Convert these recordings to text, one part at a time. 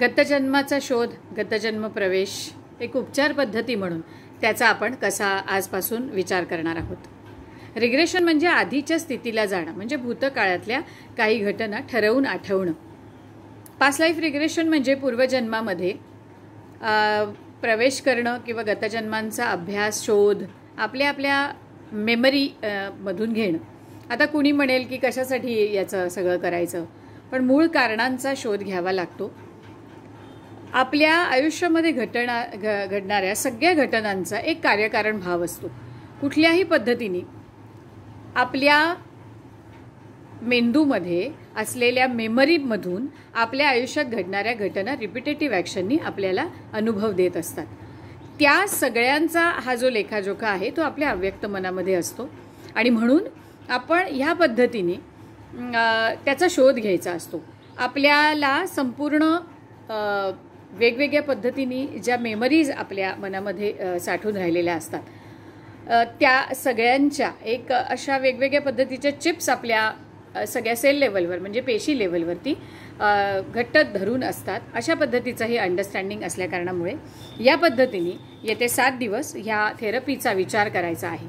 गतजन्माचा शोध गतजन्म प्रवेश एक उपचार पद्धती म्हणून त्याचा आपण कसा आजपासून विचार करणार आहोत? रिग्रेशन म्हणजे आधीच्या स्थितीला जाणं म्हणजे भूतकाळातल्या काही घटना ठरवून आठवणं. पास्ट लाईफ रिग्रेशन म्हणजे पूर्वजन्मामध्ये प्रवेश करणं किंवा गतजन्मांचा अभ्यास शोध आपल्या आपल्या मेमरी मधून घेणं. आता कुणी म्हणेल की कशासाठी याचं सगळं करायचं? पण मूळ कारणांचा शोध घ्यावा लागतो. आपल्या आयुष्यामध्ये घटना घ घडणाऱ्या सगळ्या घटनांचा एक कार्यकारण भाव असतो. कुठल्याही पद्धतीने आपल्या मेंदूमध्ये असलेल्या मेमरीमधून आपल्या आयुष्यात घडणाऱ्या घटना रिपिटेटिव्ह ॲक्शननी आपल्याला अनुभव देत असतात. त्या सगळ्यांचा हा जो लेखाजोखा आहे तो आपल्या अव्यक्त मनामध्ये असतो. आणि म्हणून आपण ह्या पद्धतीने त्याचा शोध घ्यायचा असतो. आपल्याला संपूर्ण वेगवेगळ्या पद्धतीने ज्या मेमरीज आपल्या मनामध्ये साठून राहिलेल्या असतात. त्या सगळ्यांच्या एक अशा वेगवेगळ्या पद्धतीच्या चिप्स आपल्या सगळ्या सेल लेवलवर म्हणजे पेशी लेवलवरती अ, घट्ट धरून असतात. अशा पद्धतीचं हे अंडरस्टँडिंग असल्याकारणामुळे या पद्धतीने येते सात दिवस ह्या थेरपीचा विचार करायचा आहे.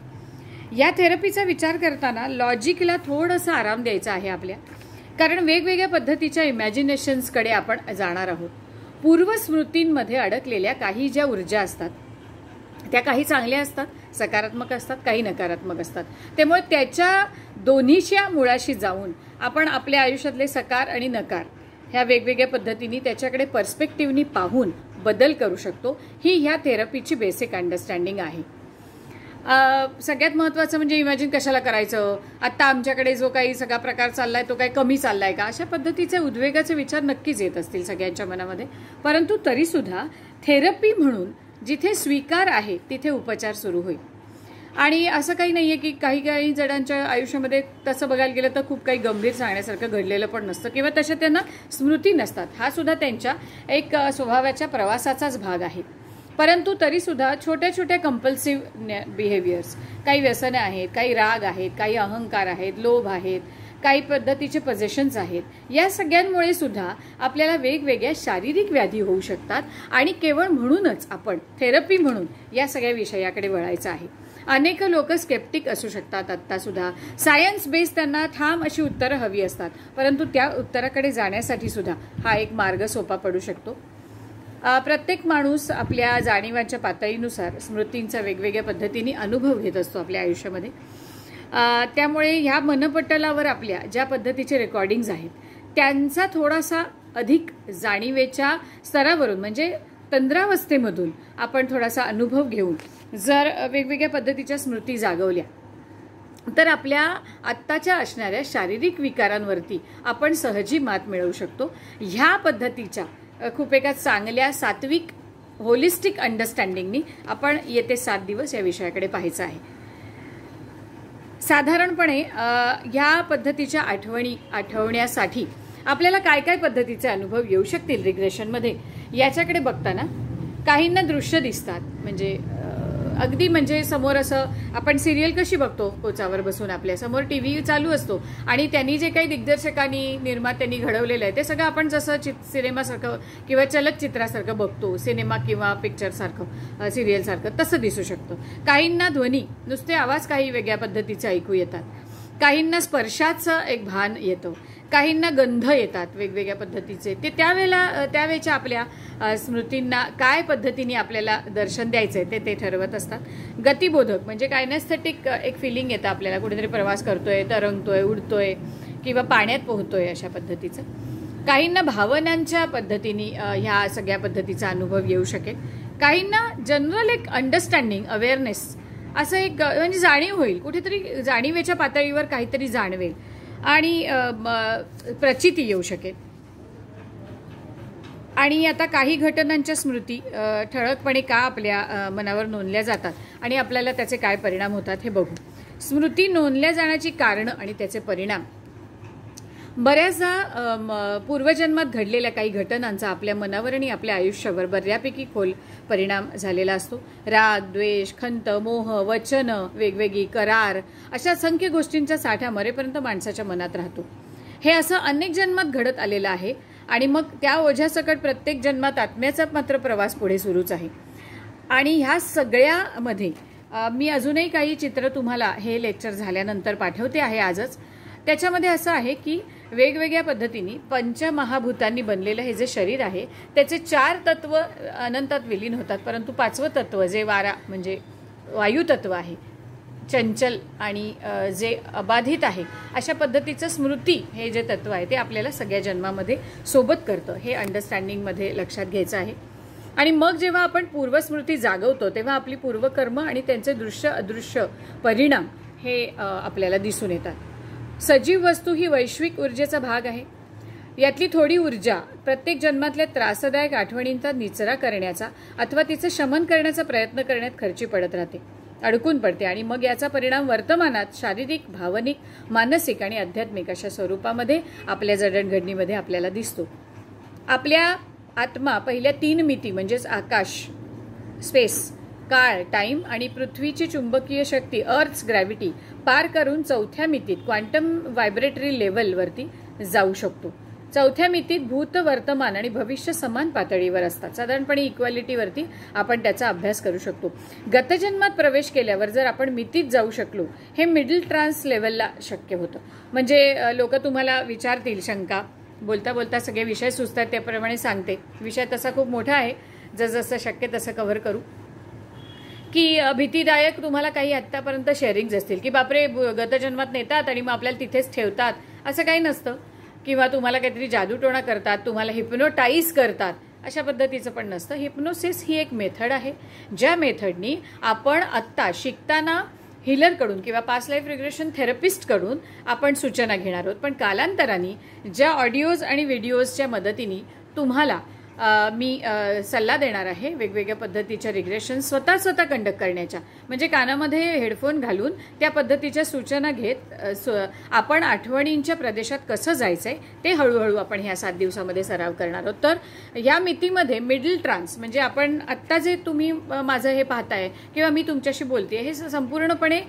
या थेरपीचा विचार करताना लॉजिकला थोडंसं आराम द्यायचा आहे आपल्या. कारण वेगवेगळ्या पद्धतीच्या इमॅजिनेशन्सकडे आपण जाणार आहोत. पूर्वस्मृतींमध्ये अडकलेल्या काही ज्या ऊर्जा असतात त्या काही चांगल्या असतात सकारात्मक असतात काही नकारात्मक असतात. त्यामुळे त्याच्या दोन्हीच्या मुळाशी जाऊन आपण आपल्या आयुष्यातले सकार आणि नकार ह्या वेगवेगळ्या पद्धतीने त्याच्याकडे पर्स्पेक्टिव्हनी पाहून बदल करू शकतो. ही ह्या थेरपीची बेसिक अंडरस्टँडिंग आहे. सगळ्यात महत्त्वाचं म्हणजे इमॅजिन कशाला करायचं? आत्ता आमच्याकडे जो काही सगळा प्रकार चाललाय तो काही कमी चाललाय का? अशा पद्धतीचे उद्वेगाचे विचार नक्कीच येत असतील सगळ्यांच्या मनामध्ये. परंतु तरीसुद्धा थेरपी म्हणून जिथे स्वीकार आहे तिथे उपचार सुरू होईल. आणि असं काही नाही आहे की काही काही जणांच्या आयुष्यामध्ये तसं बघायला गेलं तर खूप काही गंभीर सांगण्यासारखं घडलेलं पण नसतं. किंवा तशा त्यांना स्मृती नसतात. हा सुद्धा त्यांच्या एक स्वभावाच्या प्रवासाचाच भाग आहे. परंतु तरीसुद्धा छोट्या छोट्या कंपल्सिव्ह बिहेवियर्स काही व्यसनं आहेत काही राग आहेत काही अहंकार आहेत लोभ आहेत काही पद्धतीचे पजेशन्स आहेत या सगळ्यांमुळे सुद्धा आपल्याला वेगवेगळ्या शारीरिक व्याधी होऊ शकतात आणि केवळ म्हणूनच आपण थेरपी म्हणून या सगळ्या विषयाकडे वळायचं आहे. अनेक लोक स्केप्टिक असू शकतात आत्तासुद्धा सायन्स बेस त्यांना ठाम अशी उत्तरं हवी असतात परंतु त्या उत्तराकडे जाण्यासाठी सुद्धा हा एक मार्ग सोपा पडू शकतो. प्रत्येक माणूस आपल्या जाणीवांच्या पातळीनुसार स्मृतींचा वेगवेगळ्या पद्धतीने अनुभव घेत असतो आपल्या आयुष्यामध्ये. त्यामुळे ह्या मनपटलावर आपल्या ज्या पद्धतीचे रेकॉर्डिंग्ज आहेत त्यांचा थोडासा अधिक जाणीवेच्या स्तरावरून म्हणजे तंद्रावस्थेमधून आपण थोडासा अनुभव घेऊन जर वेगवेगळ्या पद्धतीच्या स्मृती जागवल्या तर आपल्या आत्ताच्या असणाऱ्या शारीरिक विकारांवरती आपण सहजी मात मिळवू शकतो. ह्या पद्धतीच्या खूप एका चांगल्या सात्विक होलिस्टिक अंडरस्टँडिंगनी आपण येते सात दिवस या विषयाकडे पाहायचं आहे. साधारणपणे ह्या पद्धतीच्या आठवणी आठवण्यासाठी आपल्याला काय काय पद्धतीचे अनुभव येऊ शकतील रिग्रेशनमध्ये याच्याकडे बघताना काहींना दृश्य दिसतात म्हणजे अगदी म्हणजे समोर असं आपण सिरियल कशी बघतो कोचावर बसून आपल्या? समोर टीव्ही चालू असतो. आणि त्यांनी जे काही दिग्दर्शकांनी निर्मात्यांनी घडवलेलं आहे ते सगळं आपण जसं चित सिनेमासारखं किंवा चलचित्रासारखं बघतो सिनेमा किंवा पिक्चरसारखं सिरियलसारखं तसं दिसू शकतं. काहींना ध्वनी नुसते आवाज काही वेगळ्या पद्धतीचे ऐकू येतात. काहींना स्पर्शाचं एक भान येतं. काहींना गंध येतात वेगवेगळ्या पद्धतीचे. ते त्यावेळेला त्यावेळेच्या आपल्या स्मृतींना काय पद्धतीने आपल्याला दर्शन द्यायचं आहे ते ते ठरवत असतात. गतिबोधक म्हणजे कायनेस्थेटिक एक फिलिंग येतं आपल्याला. कुठेतरी प्रवास करतोय तरंगतोय उडतोय किंवा पाण्यात पोहतोय अशा पद्धतीचं. काहींना भावनांच्या पद्धतीने ह्या सगळ्या पद्धतीचा अनुभव येऊ शकेल. काहींना जनरल एक अंडरस्टँडिंग अवेअरनेस असं एक म्हणजे जाणीव होईल. कुठेतरी जाणीवेच्या पातळीवर काहीतरी जाणवेल. आणि म, प्रचिती येऊ शकेल. आणि आता काही घटनांच्या स्मृती ठळकपणे का आपल्या मनावर नोंदल्या जातात आणि आपल्याला त्याचे काय परिणाम होतात हे बघू. स्मृती नोंदल्या जाण्याची कारणं आणि त्याचे परिणाम. बऱ्याचदा म, पूर्वजन्मात घडलेल्या काही घटनांचा आपल्या मनावर आणि आपल्या आयुष्यावर बऱ्यापैकी खोल परिणाम झालेला असतो. राग द्वेष खंत मोह वचन वेगवेगळी करार अशा असंख्य गोष्टींचा साठा मरेपर्यंत माणसाच्या मनात राहतो. हे असं अनेक जन्मात घडत आलेलं आहे आणि मग त्या ओझ्यासकट प्रत्येक जन्मात आत्म्याचा मात्र प्रवास पुढे सुरूच आहे. आणि ह्या सगळ्यामध्ये मी अजूनही काही चित्र तुम्हाला हे लेक्चर झाल्यानंतर पाठवते आहे आजच. त्याच्यामध्ये असं आहे की वेगवेगळ्या पद्धतीने पंचमहाभूतांनी बनलेलं हे जे शरीर आहे त्याचे चार तत्व अनंतात विलीन होतात. परंतु पाचवं तत्व जे वारा म्हणजे वायुतत्व आहे चंचल आणि जे अबाधित आहे अशा पद्धतीचं स्मृती हे जे तत्व आहे ते आपल्याला सगळ्या जन्मामध्ये सोबत करतं. हे अंडरस्टँडिंगमध्ये लक्षात घ्यायचं आहे. आणि मग जेव्हा आपण पूर्वस्मृती जागवतो तेव्हा आपली पूर्वकर्म आणि त्यांचे दृश्य अदृश्य परिणाम हे आपल्याला दिसून येतात. सजीव वस्तू ही वैश्विक ऊर्जेचा भाग आहे. यातली थोडी ऊर्जा प्रत्येक जन्मातल्या त्रासदायक आठवणींचा निचरा करण्याचा अथवा तिचं शमन करण्याचा प्रयत्न करण्यात खर्ची पडत राहते. अडकून पडते आणि मग याचा परिणाम वर्तमानात शारीरिक भावनिक मानसिक आणि आध्यात्मिक अशा स्वरूपामध्ये आपल्या जडणघडणीमध्ये आपल्याला दिसतो. आपल्या आत्मा पहिल्या तीन मिती म्हणजेच आकाश स्पेस काळ टाईम आणि पृथ्वीची चुंबकीय शक्ती अर्थ्स ग्रॅव्हिटी पार करून चौथ्या मितीत क्वांटम व्हायब्रेटरी लेवलवरती जाऊ शकतो. चौथ्या मितीत भूत वर्तमान आणि भविष्य समान पातळीवर असतात. साधारणपणे इक्वॅलिटीवरती आपण त्याचा अभ्यास करू शकतो. गतजन्मात प्रवेश केल्यावर जर आपण मितीत जाऊ शकलो हे मिडल ट्रान्स लेवलला शक्य होतं. म्हणजे लोक तुम्हाला विचारतील शंका. बोलता बोलता सगळे विषय सुचतात त्याप्रमाणे सांगते. विषय तसा खूप मोठा आहे. जसजसं शक्य तसं कव्हर करू. की भीतीदायक तुम्हाला काही आत्तापर्यंत शेअरिंग्ज असतील. की बापरे गतजन्मात नेतात आणि मग आपल्याला तिथेच ठेवतात. असं काही नसतं. किंवा तुम्हाला काहीतरी जादूटोणा करतात तुम्हाला हिप्नोटाईज करतात. अशा पद्धतीचं पण नसतं. हिप्नोसिस ही एक मेथड आहे. ज्या मेथडनी आपण आत्ता शिकताना हिलरकडून किंवा पास लाईफ रिग्रेशन थेरपिस्टकडून आपण सूचना घेणार आहोत. पण कालांतराने ज्या ऑडिओज आणि व्हिडिओजच्या मदतीने तुम्हाला मी सल्ला देणार आहे वेगवेगळ्या पद्धतीच्या रिग्रेशन स्वतः स्वतः कंडक्ट करण्याच्या. म्हणजे कानामध्ये हेडफोन घालून त्या पद्धतीच्या सूचना घेत आपण आठवणींच्या प्रदेशात कसं जायचं आहे ते हळूहळू आपण ह्या सात दिवसामध्ये सराव करणार आहोत. तर या मितीमध्ये मिडल ट्रान्स म्हणजे आपण आत्ता जे तुम्ही माझं हे पाहताय किंवा मी तुमच्याशी बोलते हे संपूर्णपणे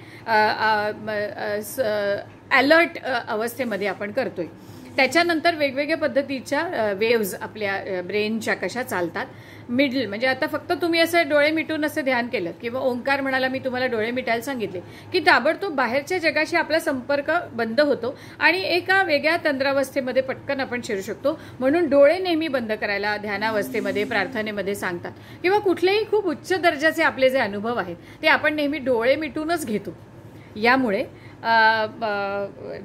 अलर्ट अवस्थेमध्ये आपण करतोय. त्याच्यानंतर वेगवेगळ्या पद्धतीच्या वेव्ज आपल्या ब्रेनच्या कशा चालतात. मिडल म्हणजे आता फक्त तुम्ही असं डोळे मिटून असं ध्यान केलं किंवा ओंकार म्हणाला मी तुम्हाला डोळे मिटायला सांगितले की ताबडतोब बाहेरच्या जगाशी आपला संपर्क बंद होतो आणि एका वेगळ्या तंत्रावस्थेमध्ये पटकन आपण शिरू शकतो. म्हणून डोळे नेहमी बंद करायला ध्यानावस्थेमध्ये प्रार्थनेमध्ये सांगतात. किंवा कुठलेही खूप उच्च दर्जाचे आपले जे अनुभव आहेत ते आपण नेहमी डोळे मिटूनच घेतो. यामुळे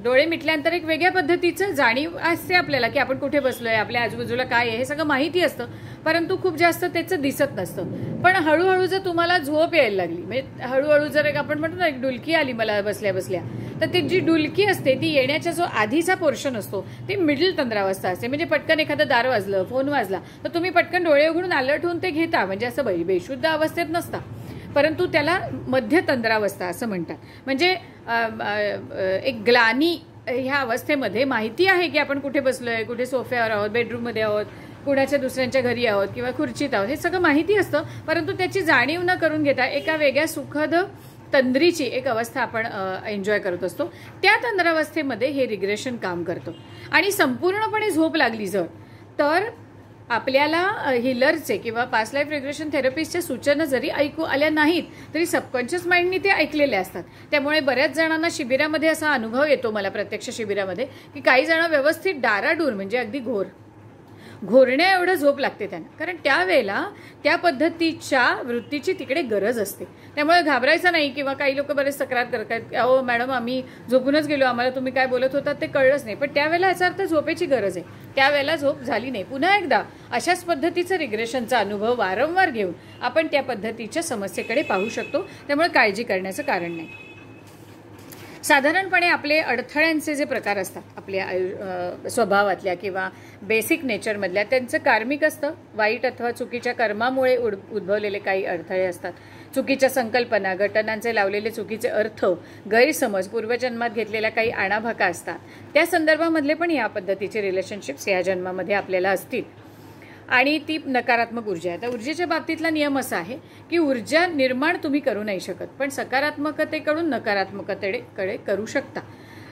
डोळे मिटल्यानंतर एक वेगळ्या पद्धतीचं जाणीव असते आपल्याला की आपण कुठे बसलोय आपल्या आजूबाजूला काय आहे हे सगळं माहिती असतं परंतु खूप जास्त त्याचं दिसत नसतं. पण हळूहळू जर तुम्हाला झोप यायला लागली म्हणजे हळूहळू जर एक आपण म्हणतो ना एक डुलकी आली मला बसल्या बसल्या तर ती जी डुलकी असते ती येण्याचा जो आधीचा पोर्शन असतो ते मिडल तंद्रावस्था असते. म्हणजे पटकन एखादं दार वाजलं फोन वाजला तर तुम्ही पटकन डोळे उघडून अलर्ट होऊन ते घेता. म्हणजे असं बेशुद्ध अवस्थेत नसता. परंतु त्याला मध्य तंद्रावस्था असं म्हणतात. म्हणजे एक ग्लानी ह्या अवस्थेमध्ये माहिती आहे की आपण कुठे बसलो आहे कुठे सोफ्यावर आहोत बेडरूममध्ये आहोत कुणाच्या दुसऱ्यांच्या घरी आहोत किंवा खुर्चीत आहोत हे सगळं माहिती असतं. परंतु त्याची जाणीव न करून घेता एका वेगळ्या सुखद तंद्रीची एक अवस्था आपण एन्जॉय करत असतो. त्या तंद्रावस्थेमध्ये हे रिग्रेशन काम करतं. आणि संपूर्णपणे झोप लागली जर तर आपल्याला हिलरचे किंवा पास लाईफ रेग्रेशन थेरपिस्टच्या सूचना जरी ऐकू आल्या नाहीत तरी सबकॉन्शियस माइंडनी ते ऐकलेले असतात. त्यामुळे बऱ्याच जणांना शिबिरामध्ये असा अनुभव येतो मला प्रत्यक्ष शिबिरामध्ये की काही जण व्यवस्थित डाराडूर म्हणजे अगदी घोर घोरण्या एवढं झोप लागते त्यांना. कारण त्यावेळेला त्या पद्धतीच्या वृत्तीची तिकडे गरज असते. त्यामुळे घाबरायचं नाही किंवा काही लोक बरेच तक्रार करतात अहो मॅडम आम्ही झोपूनच गेलो. आम्हाला तुम्ही काय बोलत होतात ते कळलंच नाही. पण त्यावेळेला याचा अर्थ झोपेची गरज आहे. त्यावेळेला झोप झाली नाही. पुन्हा एकदा अशाच पद्धतीचं रिग्रेशनचा अनुभव वारंवार घेऊन आपण त्या पद्धतीच्या समस्येकडे पाहू शकतो. त्यामुळे काळजी करण्याचं कारण नाही. साधारणपणे आपले अडथळ्यांचे जे प्रकार असतात आपल्या स्वभावातल्या किंवा बेसिक नेचरमधल्या त्यांचं कार्मिक असतं. वाईट अथवा चुकीच्या कर्मामुळे उद्भवलेले काही अडथळे असतात. चुकीच्या संकल्पना घटनांचे लावलेले चुकीचे अर्थ गैरसमज पूर्वजन्मात घेतलेल्या काही आणाभाका असतात. त्या संदर्भामधले पण या पद्धतीचे रिलेशनशिप्स या जन्मामध्ये आपल्याला असतील. आणि ती नकारात्मक ऊर्जा आहे. तर ऊर्जेच्या बाबतीतला नियम असा आहे की ऊर्जा निर्माण तुम्ही करू नाही शकत पण सकारात्मकतेकडून नकारात्मकतेकडे करू शकता.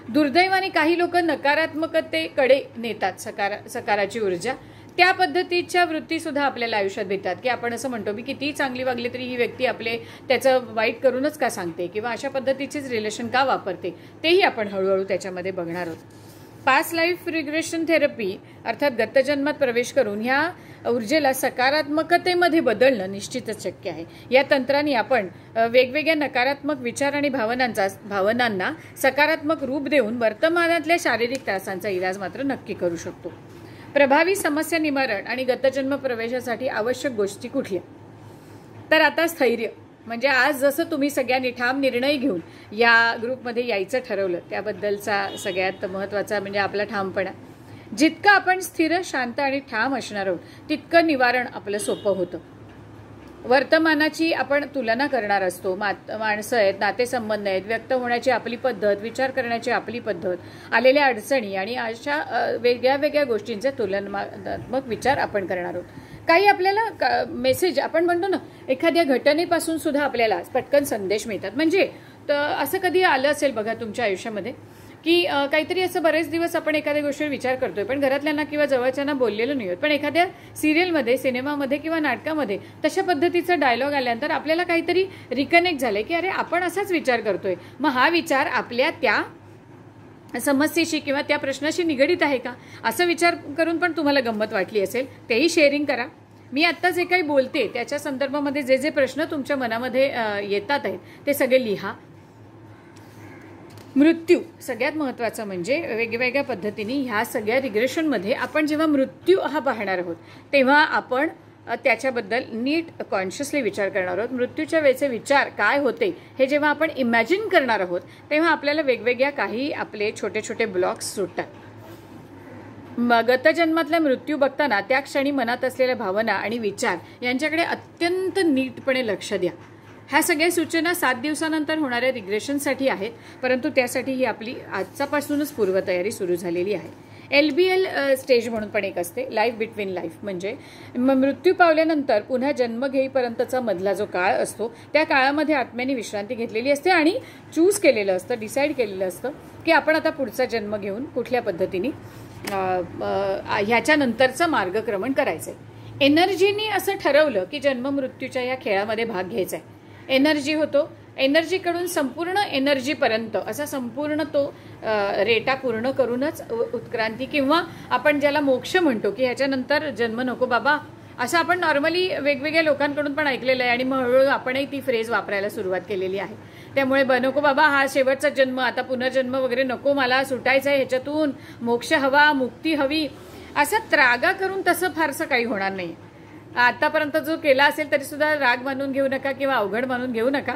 दुर्दैवाने काही लोक नकारात्मकतेकडे नेतात सकारा सकाराची ऊर्जा. त्या पद्धतीच्या वृत्तीसुद्धा आपल्याला आयुष्यात भेटतात. की आपण असं म्हणतो मी कितीही चांगली वागली तरी ही व्यक्ती आपले त्याचं वाईट करूनच का सांगते? किंवा अशा पद्धतीचीच रिलेशन का वापरते? तेही आपण हळूहळू त्याच्यामध्ये बघणार आहोत. पास लाईफ रिग्रेशन थेरपी अर्थात गतजन्मात प्रवेश करून ह्या ऊर्जेला सकारात्मकतेमध्ये बदलणं निश्चितच शक्य आहे. या तंत्राने आपण वेगवेगळ्या नकारात्मक विचार आणि भावनांचा भावनांना सकारात्मक रूप देऊन वर्तमानातल्या शारीरिक त्रासांचा इलाज मात्र नक्की करू शकतो. प्रभावी समस्या निवारण आणि गतजन्म प्रवेशासाठी आवश्यक गोष्टी कुठल्या? तर आता स्थैर्य. म्हणजे आज जसं तुम्ही सगळ्यांनी ठाम निर्णय घेऊन या ग्रुपमध्ये यायचं ठरवलं त्याबद्दलचा सगळ्यात महत्त्वाचा म्हणजे आपला ठामपणा. जितकं आपण स्थिर शांत आणि ठाम असणार आहोत तितकं निवारण आपलं सोपं होतं. वर्तमानाची आपण तुलना करणार असतो. मात माणसं आहेत नातेसंबंध आहेत व्यक्त होण्याची आपली पद्धत विचार करण्याची आपली पद्धत आलेल्या अडचणी आणि अशा वेगळ्या वेगळ्या गोष्टींचे तुलनात्मक विचार आपण करणार आहोत. काही आपल्याला मेसेज आपण म्हणतो ना एखाद्या घटनेपासून सुद्धा आपल्याला पटकन संदेश मिळतात. म्हणजे तर असं कधी आलं असेल बघा तुमच्या आयुष्यामध्ये की काहीतरी असं बरेच दिवस आपण एखाद्या गोष्टीवर विचार करतोय पण घरातल्यांना किंवा जवळच्यांना बोललेलो नाही पण एखाद्या सिरियलमध्ये सिनेमामध्ये किंवा नाटकामध्ये तशा पद्धतीचा डायलॉग आल्यानंतर आपल्याला काहीतरी रिकनेक्ट झालंय की अरे आपण असाच विचार करतोय. मग हा विचार आपल्या त्या समस्येशी किंवा त्या प्रश्नाशी निगडीत आहे का? असं विचार करून पण तुम्हाला गंमत वाटली असेल. तेही शेअरिंग करा. मी आत्ता जे काही बोलते त्याच्या संदर्भामध्ये जे जे प्रश्न तुमच्या मनामध्ये येतात आहेत ते सगळे लिहा. मृत्यू सगळ्यात महत्त्वाचं म्हणजे वेगवेगळ्या पद्धतीने ह्या सगळ्या रिग्रेशनमध्ये आपण जेव्हा मृत्यू हा पाहणार आहोत तेव्हा आपण त्याच्याबद्दल नीट कॉन्शियसली विचार करणार आहोत. मृत्यूच्या वेळेचे विचार काय होते हे जेव्हा आपण इमॅजिन करणार आहोत तेव्हा आपल्याला वेगवेगळ्या काही आपले छोटे छोटे ब्लॉक्स सुटतात. गतजन्मातला मृत्यू बघताना त्या क्षणी मनात असलेल्या भावना आणि विचार यांच्याकडे अत्यंत नीटपणे लक्ष द्या. ह्या सगळ्या सूचना सात दिवसानंतर होणाऱ्या रिग्रेशनसाठी आहेत परंतु त्यासाठी ही आपली आजच्यापासूनच पूर्वतयारी सुरू झालेली आहे. एल बी एल स्टेज म्हणून पण एक असते लाईफ बिटवीन लाईफ म्हणजे मृत्यू पावल्यानंतर पुन्हा जन्म घेईपर्यंतचा मधला जो काळ असतो त्या काळामध्ये आत्म्याने विश्रांती घेतलेली असते आणि चूज केलेलं असतं डिसाईड केलेलं असतं की आपण आता पुढचा जन्म घेऊन कुठल्या पद्धतीने ह्याच्यानंतरचं मार्गक्रमण करायचं आहे एनर्जीनी असं ठरवलं की जन्म मृत्यूच्या या खेळामध्ये भाग घ्यायचा आहे एनर्जी होतो एनर्जीकडून संपूर्ण एनर्जीपर्यंत असा संपूर्ण तो रेटा पूर्ण करूनच उत्क्रांती किंवा आपण ज्याला मोक्ष म्हणतो की ह्याच्यानंतर जन्म नको बाबा असं आपण नॉर्मली वेगवेगळ्या लोकांकडून पण ऐकलेलं आहे आणि मग हळूहळू आपणही ती फ्रेज वापरायला सुरुवात केलेली आहे. त्यामुळे बनको बाबा हा शेवटचा जन्म आता पुनर्जन्म वगैरे नको मला सुटायचा आहे ह्याच्यातून मोक्ष हवा मुक्ती हवी असं त्रागा करून तसं फारसं काही होणार नाही. आतापर्यंत जो केला असेल तरी सुद्धा राग मानून घेऊ नका किंवा अवघड मानून घेऊ नका.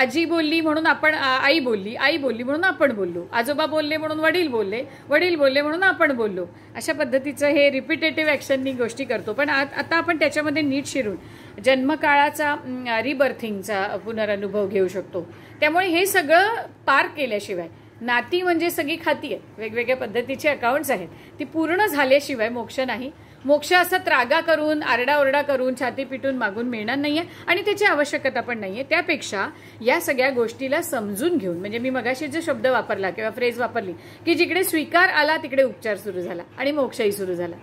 आजी बोलली म्हणून आपण आई बोलली आई बोलली म्हणून आपण बोललो. आजोबा बोलले म्हणून वडील बोलले वडील बोलले म्हणून आपण बोललो. अशा पद्धतीचं हे रिपिटेटिव्ह ॲक्शननी गोष्टी करतो. पण आता आपण त्याच्यामध्ये नीट शिरून जन्मकाळाचा रिबर्थिंगचा पुनरअनुभव घेऊ शकतो. त्यामुळे हे सगळं पार केल्याशिवाय नाती म्हणजे सगळी खाती आहे वेगवेगळ्या पद्धतीचे अकाउंट्स आहेत. ती पूर्ण झाल्याशिवाय मोक्ष नाही. मोक्ष असा त्रागा करून आरडाओरडा करून छाती पिटून मागून मिळणार नाहीये आणि त्याची आवश्यकता पण नाहीये. त्यापेक्षा या सगळ्या गोष्टीला समजून घेऊन म्हणजे मी मगाशी जो शब्द वापरला किंवा फ्रेज वापरली की जिकडे स्वीकार आला तिकडे उपचार सुरू झाला आणि मोक्षही सुरू झाला.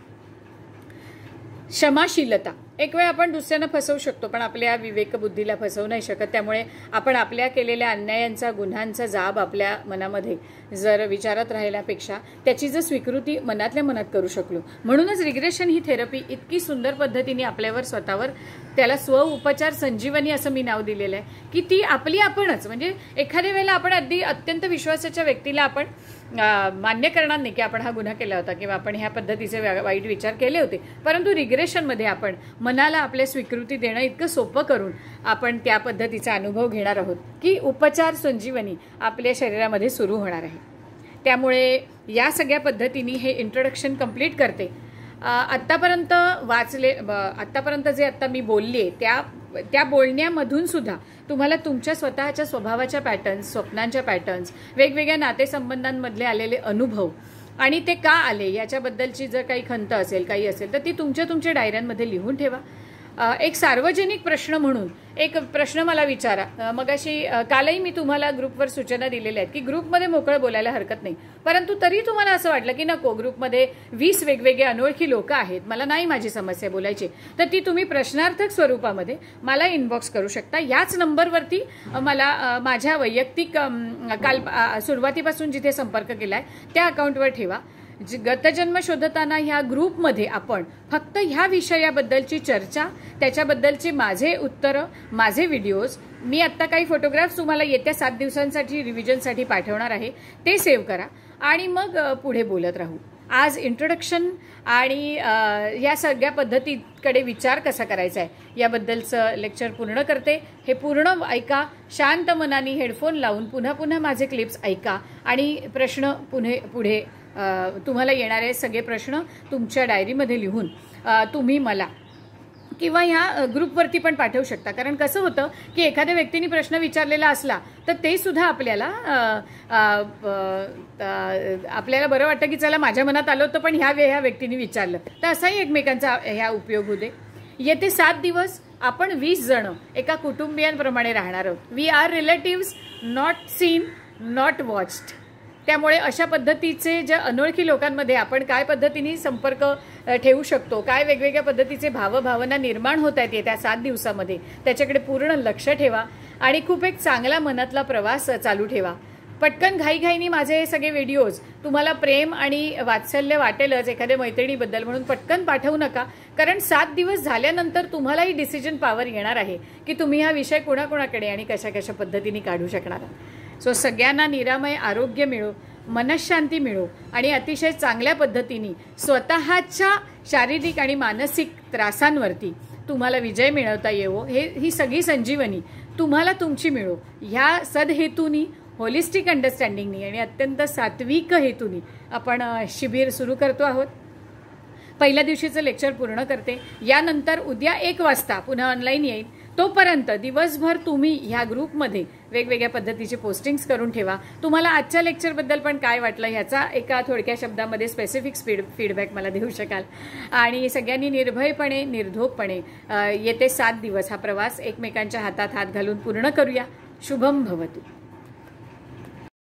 क्षमाशीलता. एक वेळ आपण दुसऱ्यांना फसवू शकतो पण आपल्या विवेकबुद्धीला फसवू नाही शकत. त्यामुळे आपण आपल्या केलेल्या अन्यायांचा गुन्ह्यांचा जाब आपल्या मनामध्ये जर विचारत राहिल्यापेक्षा त्याची जर स्वीकृती मनातल्या मनात करू शकलो. म्हणूनच रिग्रेशन ही थेरपी इतकी सुंदर पद्धतीने आपल्यावर स्वतःवर त्याला स्वउपचार संजीवनी असं मी नाव दिलेलं आहे की ती आपली आपणच. म्हणजे एखाद्या वेळेला आपण अगदी अत्यंत विश्वासाच्या व्यक्तीला आपण मान्य करणार नाही की आपण हा गुन्हा केला होता किंवा आपण ह्या पद्धतीचे वाईट विचार केले होते. परंतु रिग्रेशनमध्ये आपण मनाला आपल्या स्वीकृती देणं इतकं सोपं करून आपण त्या पद्धतीचा अनुभव घेणार आहोत की उपचार संजीवनी आपल्या शरीरामध्ये सुरू होणार आहे. त्यामुळे या सगळ्या पद्धतीने हे इंट्रोडक्शन कंप्लीट करते. आत्तापर्यंत वाचले आत्तापर्यंत जे आत्ता मी बोलले त्या त्या बोलण्यामधून सुद्धा तुम्हाला तुमच्या स्वतःच्या स्वभावाच्या पॅटर्न्स स्वप्नांच्या पॅटर्न्स वेगवेगळ्या नातेसंबंधांमधले आलेले अनुभव आणि ते का आले? याच्याबद्दलची जर काही खंत असेल काही असेल तर ती तुमच्या तुमच्या डायऱ्यांमध्ये लिहून ठेवा. एक सार्वजनिक प्रश्न म्हणून एक प्रश्न मला विचारा. मगाशी कालही मी तुम्हाला ग्रुपवर सूचना दिलेल्या आहेत की ग्रुपमध्ये मोकळं बोलायला हरकत नाही. परंतु तरी तुम्हाला असं वाटलं की नको ग्रुपमध्ये वीस वेगवेगळे अनोळखी लोक आहेत. मला नाही माझी समस्या बोलायची. तर ती तुम्ही प्रश्नार्थक स्वरूपामध्ये मला इनबॉक्स करू शकता. याच नंबरवरती मला माझ्या वैयक्तिक काल सुरुवातीपासून जिथे संपर्क केला आहे त्या अकाउंटवर ठेवा. गतजन्म शोधताना ह्या ग्रुपमध्ये आपण फक्त ह्या विषयाबद्दलची चर्चा त्याच्याबद्दलचे माझे उत्तरं माझे व्हिडिओज मी आत्ता काही फोटोग्राफ्स तुम्हाला येत्या सात दिवसांसाठी रिव्हिजनसाठी पाठवणार आहे ते सेव्ह करा. आणि मग पुढे बोलत राहू. आज इंट्रोडक्शन आणि या सगळ्या पद्धतीकडे विचार कसा करायचा आहे याबद्दलचं लेक्चर पूर्ण करते. हे पूर्ण ऐका शांत मनाने हेडफोन लावून पुन्हा पुन्हा माझे क्लिप्स ऐका आणि प्रश्न पुढे पुढे तुम्हाला येणारे सगळे प्रश्न तुमच्या डायरीमध्ये लिहून तुम्ही मला किंवा ह्या ग्रुपवरती पण पाठवू शकता. कारण कसं होतं की एखाद्या व्यक्तीने प्रश्न विचारलेला असला तर ते सुद्धा आपल्याला आपल्याला बरं वाटतं की चला माझ्या मनात आलं होतं पण ह्या वे ह्या व्यक्तीने विचारलं. तर असाही एकमेकांचा ह्या उपयोग होऊ दे येते सात दिवस आपण वीस जण एका कुटुंबियांप्रमाणे राहणार आहोत. We are relatives not seen not watched त्यामुळे अशा पद्धतीचे ज्या अनोळखी लोकांमध्ये आपण काय पद्धतीने संपर्क ठेवू शकतो काय वेगवेगळ्या पद्धतीचे भावभावना निर्माण होत आहेत येत्या सात दिवसामध्ये त्याच्याकडे पूर्ण लक्ष ठेवा आणि खूप एक चांगला मनातला प्रवास चालू ठेवा. पटकन घाईघाईनी माझे हे सगळे व्हिडिओज तुम्हाला प्रेम आणि वात्सल्य वाटेलच एखाद्या मैत्रिणीबद्दल म्हणून पटकन पाठवू नका कारण सात दिवस झाल्यानंतर तुम्हालाही डिसिजन पॉवर येणार आहे की तुम्ही हा विषय कोणाकोणाकडे आणि कशा कशा पद्धतीने काढू शकणार आहात. सो सगळ्यांना निरामय आरोग्य मिळो मनशांती मिळो आणि अतिशय चांगल्या पद्धतीने स्वतःच्या शारीरिक आणि मानसिक त्रासांवरती तुम्हाला विजय मिळवता येवो. हे ही सगळी संजीवनी तुम्हाला तुमची मिळो. ह्या सदहेतूनी होलिस्टिक अंडरस्टँडिंगनी आणि अत्यंत सात्विक हेतूनी आपण शिबिर सुरू करतो आहोत. पहिल्या दिवशीचं लेक्चर पूर्ण करते. यानंतर उद्या एक वाजता पुन्हा ऑनलाईन येईल. तोपर्यंत दिवसभर तुम्ही ह्या ग्रुपमध्ये वेगवेगळ्या पद्धतीचे पोस्टिंग्स करून ठेवा. तुम्हाला आजच्या लेक्चरबद्दल पण काय वाटलं ह्याचा एका थोडक्या शब्दामध्ये स्पेसिफिक स्पीड फीडबॅक मला देऊ शकाल. आणि सगळ्यांनी निर्भयपणे निर्धोकपणे येते सात दिवस हा प्रवास एकमेकांच्या हातात हात घालून पूर्ण करूया. शुभम भवतू.